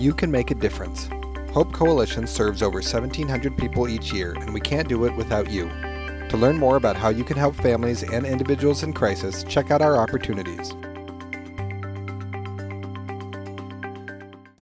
You can make a difference. Hope Coalition serves over 1,700 people each year, and we can't do it without you. To learn more about how you can help families and individuals in crisis, check out our opportunities.